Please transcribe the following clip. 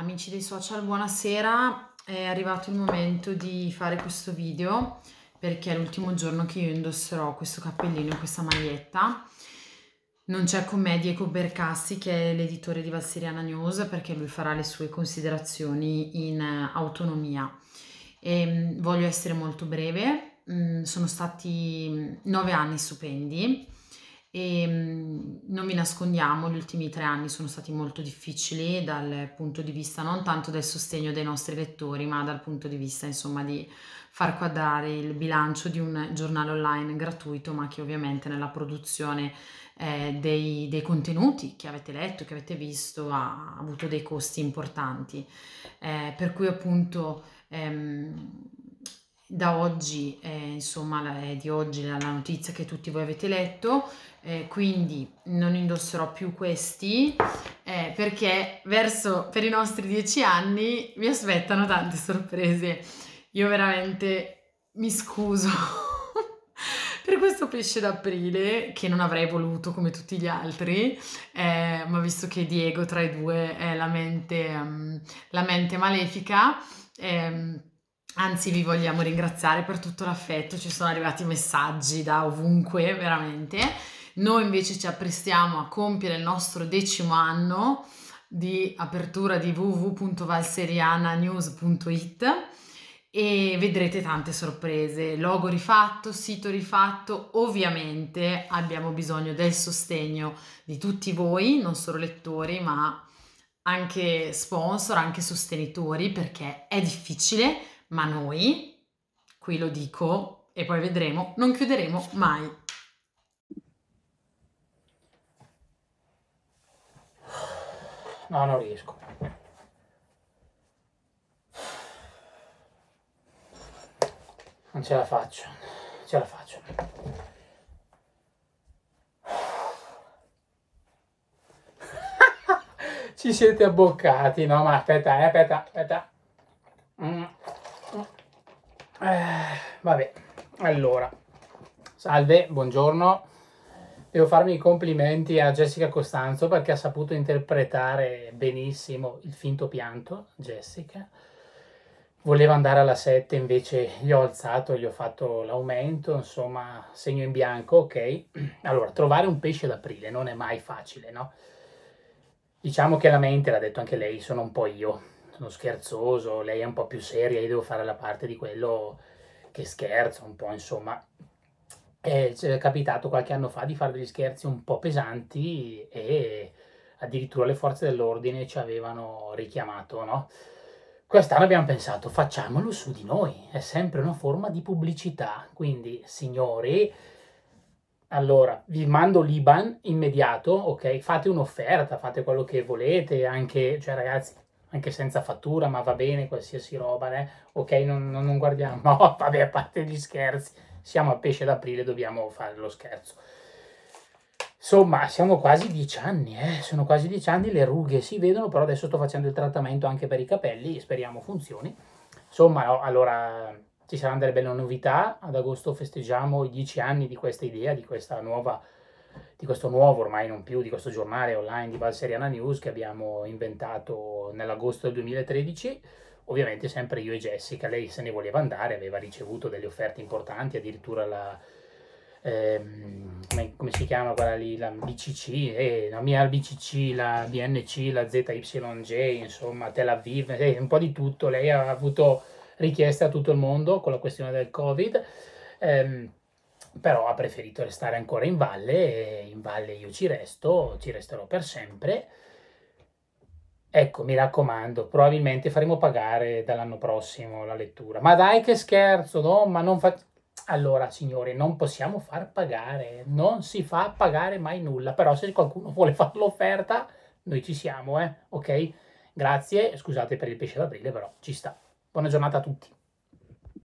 Amici dei social, buonasera. È arrivato il momento di fare questo video perché è l'ultimo giorno che io indosserò questo cappellino e questa maglietta. Non c'è con me Diego Bercassi che è l'editore di Valseriana News perché lui farà le sue considerazioni in autonomia. E mm, voglio essere molto breve, mm, sono stati nove anni stupendi e ehm, non mi nascondiamo, gli ultimi tre anni sono stati molto difficili dal punto di vista non tanto del sostegno dei nostri lettori, ma dal punto di vista insomma di far quadrare il bilancio di un giornale online gratuito, ma che ovviamente nella produzione eh, dei, dei, contenuti che avete letto, che avete visto, ha, avuto dei costi importanti. Eh, per cui appunto ehm, da oggi, eh, insomma, è di oggi la, notizia che tutti voi avete letto, eh, quindi non indosserò più questi eh, perché verso per i nostri dieci anni mi aspettano tante sorprese. Io veramente mi scuso per questo pesce d'aprile che non avrei voluto come tutti gli altri, eh, ma visto che Diego tra i due è la mente, um, la mente malefica. Eh, Anzi, vi vogliamo ringraziare per tutto l'affetto, ci sono arrivati messaggi da ovunque, veramente. Noi invece ci apprestiamo a compiere il nostro decimo anno di apertura di www.valseriananews.it e vedrete tante sorprese, logo rifatto, sito rifatto, ovviamente abbiamo bisogno del sostegno di tutti voi, non solo lettori, ma anche sponsor, anche sostenitori, perché è difficile ma noi, qui lo dico e poi vedremo, non chiuderemo mai. No, non riesco. Non ce la faccio, ce la faccio. Ci siete abboccati, no? Ma aspetta, eh, aspetta, aspetta. Mm. Eh, vabbè, allora, salve, buongiorno. Devo farmi i complimenti a Jessica Costanzo perché ha saputo interpretare benissimo il finto pianto, Jessica. Voleva andare alla 7, invece gli ho alzato, gli ho fatto l'aumento, insomma, segno in bianco, ok. Allora, trovare un pesce d'aprile non è mai facile, no? Diciamo che la mente, l'ha detto anche lei, sono un po' io sono scherzoso, lei è un po' più seria, io devo fare la parte di quello che scherza un po', insomma. E ci è capitato qualche anno fa di fare degli scherzi un po' pesanti e addirittura le forze dell'ordine ci avevano richiamato, no? Quest'anno abbiamo pensato facciamolo su di noi, è sempre una forma di pubblicità, quindi signori, allora vi mando l'IBAN immediato, ok? Fate un'offerta, fate quello che volete, anche, cioè ragazzi, anche senza fattura, ma va bene, qualsiasi roba, eh? ok, non, non, non guardiamo, no, vabbè, a parte gli scherzi, siamo a pesce d'aprile, dobbiamo fare lo scherzo. Insomma, siamo quasi dieci anni, eh? sono quasi dieci anni, le rughe si vedono, però adesso sto facendo il trattamento anche per i capelli, speriamo funzioni. Insomma, no, allora ci saranno delle belle novità, ad agosto festeggiamo i dieci anni di questa idea, di questa nuova di questo nuovo, ormai non più, di questo giornale online di Valseriana News che abbiamo inventato nell'agosto del 2013. Ovviamente sempre io e Jessica, lei se ne voleva andare, aveva ricevuto delle offerte importanti, addirittura la, ehm, come, si chiama quella lì, la BCC, eh, la mia BCC, la BNC, la ZYJ, insomma Tel Aviv, eh, un po' di tutto, lei ha avuto richieste a tutto il mondo con la questione del Covid. Eh, però ha preferito restare ancora in valle e in valle io ci resto, ci resterò per sempre. Ecco, mi raccomando, probabilmente faremo pagare dall'anno prossimo la lettura. Ma dai che scherzo, no? Ma non fa... Allora, signori, non possiamo far pagare, non si fa pagare mai nulla, però se qualcuno vuole fare l'offerta, noi ci siamo, eh? Ok? Grazie, scusate per il pesce d'aprile, però ci sta. Buona giornata a tutti.